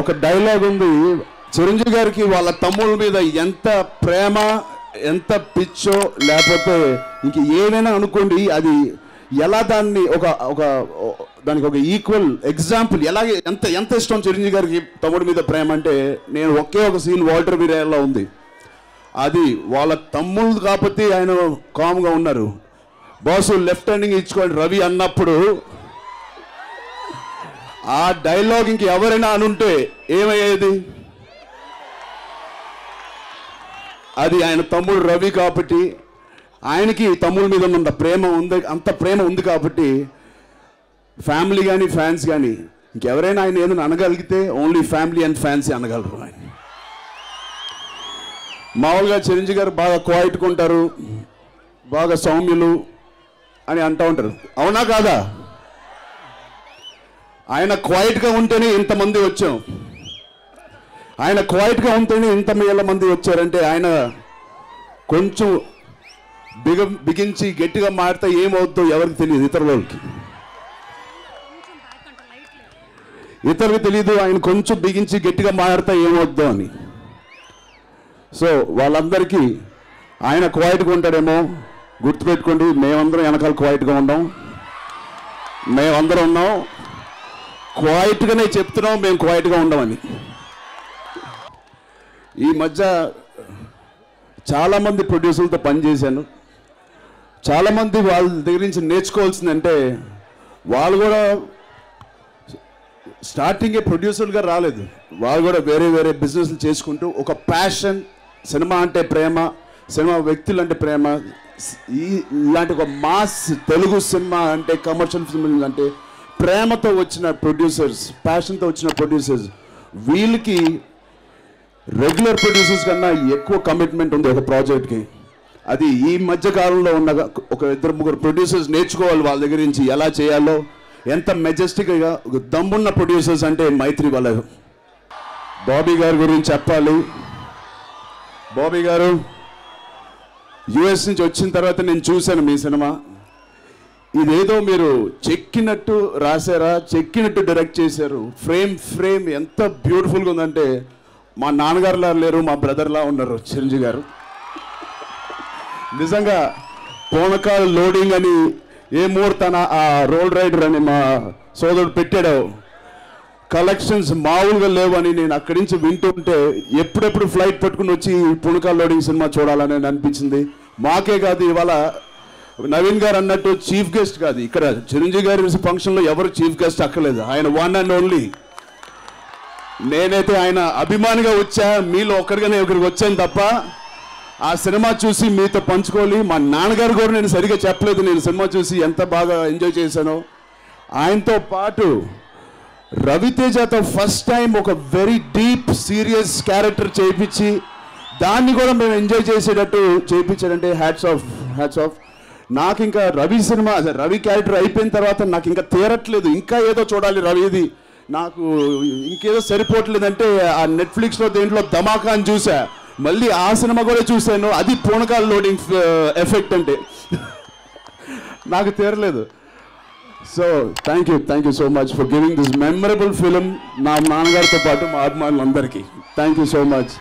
ఒక డైలాగ్ ఉంది. చిరంజీవి గారికి వాళ్ళ తమ్ముళ్ళ మీద ఎంత ప్రేమ ఎంత పిచ్చో లేకపోతే ఇంక ఏదైనా అనుకోండి అది ఎలా దాన్ని ఒక ఒక దానికి ఒక ఈక్వల్ ఎగ్జాంపుల్ ఎలాగే ఎంత ఎంత ఇష్టం చిరంజీవి గారికి తమ్ముడి మీద ప్రేమ అంటే నేను ఒకే ఒక సీన్ వాల్టర్ వీరేలా ఉంది. అది వాళ్ళ తమ్ముళ్ళు కాకపోతే ఆయన కామ్గా ఉన్నారు. బాసు లెఫ్ట్ హ్యాండింగ్ ఇచ్చుకోండి రవి అన్నప్పుడు ఆ డైలాగ్ ఇంక ఎవరైనా అనుంటే ఏమయ్యేది? అది ఆయన తమ్ముడు రవి కాబట్టి ఆయనకి తమ్ముడు మీద ఉన్న ప్రేమ ఉంది అంత ప్రేమ ఉంది కాబట్టి ఫ్యామిలీ కానీ ఫ్యాన్స్ కానీ ఇంకెవరైనా ఆయన ఏదైనా అనగలిగితే ఓన్లీ ఫ్యామిలీ అండ్ ఫ్యాన్స్ అనగలరు ఆయన. మామూలుగా చిరంజీవి గారు బాగా క్వాయిట్గా ఉంటారు బాగా సౌమ్యులు అని అంటూ ఉంటారు. అవునా కాదా? ఆయన క్వైట్గా ఉంటేనే ఇంతమంది వచ్చాం. ఆయన క్వైట్గా ఉంటేనే ఇంత వేల మంది వచ్చారంటే ఆయన కొంచెం బిగ బిగించి గట్టిగా మారితే ఏమవుద్దో ఎవరికి తెలియదు ఇతరులకి. ఇతరులకు తెలియదు ఆయన కొంచెం బిగించి గట్టిగా మారితే ఏమవుద్దో అని. సో వాళ్ళందరికీ ఆయన క్వైట్గా ఉంటాడేమో గుర్తుపెట్టుకోండి మేమందరం వెనకాల క్వైట్గా ఉన్నాం మేమందరం ఉన్నాం. క్వాయిట్గానే చెప్తున్నాం మేము క్వైట్గా ఉండమని. ఈ మధ్య చాలామంది ప్రొడ్యూసర్లతో పనిచేశాను చాలామంది వాళ్ళ దగ్గర నుంచి నేర్చుకోవాల్సిందంటే వాళ్ళు కూడా స్టార్టింగే ప్రొడ్యూసర్గా రాలేదు. వాళ్ళు కూడా వేరే వేరే బిజినెస్లు చేసుకుంటూ ఒక ప్యాషన్ సినిమా అంటే ప్రేమ సినిమా వ్యక్తులు అంటే ప్రేమ ఈ ఇలాంటి ఒక మాస్ తెలుగు సినిమా అంటే కమర్షియల్ ఫిల్మ్ అంటే ప్రేమతో వచ్చిన ప్రొడ్యూసర్స్ ప్యాషన్తో వచ్చిన ప్రొడ్యూసర్స్ వీళ్ళకి రెగ్యులర్ ప్రొడ్యూసర్స్ కన్నా ఎక్కువ కమిట్మెంట్ ఉంది ఒక ప్రాజెక్ట్కి అది ఈ మధ్య కాలంలో ఉన్న ఒక ఇద్దరు ముగ్గురు ప్రొడ్యూసర్స్ నేర్చుకోవాలి వాళ్ళ దగ్గర నుంచి ఎలా చేయాలో ఎంత మెజెస్టిక్గా దమ్మున్న ప్రొడ్యూసర్స్ అంటే మైత్రి వాళ్ళ బాబీ గారి గురించి చెప్పాలి. బాబీ గారు యుఎస్ నుంచి వచ్చిన తర్వాత నేను చూశాను మీ సినిమా. ఇదేదో మీరు చెక్కినట్టు రాశారా? చెక్కినట్టు డైరెక్ట్ చేశారు. ఫ్రేమ్ ఫ్రేమ్ ఎంత బ్యూటిఫుల్గా ఉందంటే మా నాన్నగారులా లేరు మా బ్రదర్లా ఉన్నారు చిరంజీవి గారు. నిజంగా పోనకాల లోడింగ్ అని ఏ ముహూర్తాన ఆ రోల్ రైడర్ అని మా సోదరుడు పెట్టాడో. కలెక్షన్స్ మామూలుగా లేవని నేను అక్కడి నుంచి వింటుంటే ఎప్పుడెప్పుడు ఫ్లైట్ పట్టుకుని వచ్చి పుణకాల లోడింగ్ సినిమా చూడాలని అనిపించింది. మాకే కాదు ఇవాళ నవీన్ గారు అన్నట్టు చీఫ్ గెస్ట్ కాదు. ఇక్కడ చిరంజీవి గారి ఫంక్షన్లో ఎవరు చీఫ్ గెస్ట్ అక్కర్లేదు. ఆయన వన్ అండ్ ఓన్లీ. నేనైతే ఆయన అభిమానిగా వచ్చా మీలో ఒకరిగానే ఒకరికి వచ్చాను తప్ప ఆ సినిమా చూసి మీతో పంచుకోవాలి. మా నాన్నగారు కూడా నేను సరిగా చెప్పలేదు. నేను సినిమా చూసి ఎంత బాగా ఎంజాయ్ చేశానో. ఆయనతో పాటు రవితేజతో ఫస్ట్ టైం ఒక వెరీ డీప్ సీరియస్ క్యారెక్టర్ చేయించి దాన్ని కూడా మేము ఎంజాయ్ చేసేటట్టు చేయించాడంటే హ్యాట్స్ ఆఫ్ హ్యాట్స్ ఆఫ్ నాకు ఇంకా రవి సినిమా రవి క్యారెక్టర్ అయిపోయిన తర్వాత నాకు ఇంకా తీరట్లేదు. ఇంకా ఏదో చూడాలి రవిది. నాకు ఇంకేదో సరిపోవట్లేదంటే ఆ నెట్ఫ్లిక్స్లో దేంట్లో ధమాకా అని చూసా. మళ్ళీ ఆ సినిమా కూడా చూశాను. అది పూనకాల లోడింగ్ ఎఫెక్ట్ అంటే. నాకు తీరలేదు. So thank you thank you so much for giving this memorable film నా నాన్నగారితో పాటు మా అభిమానులందరికీ. Thank you so much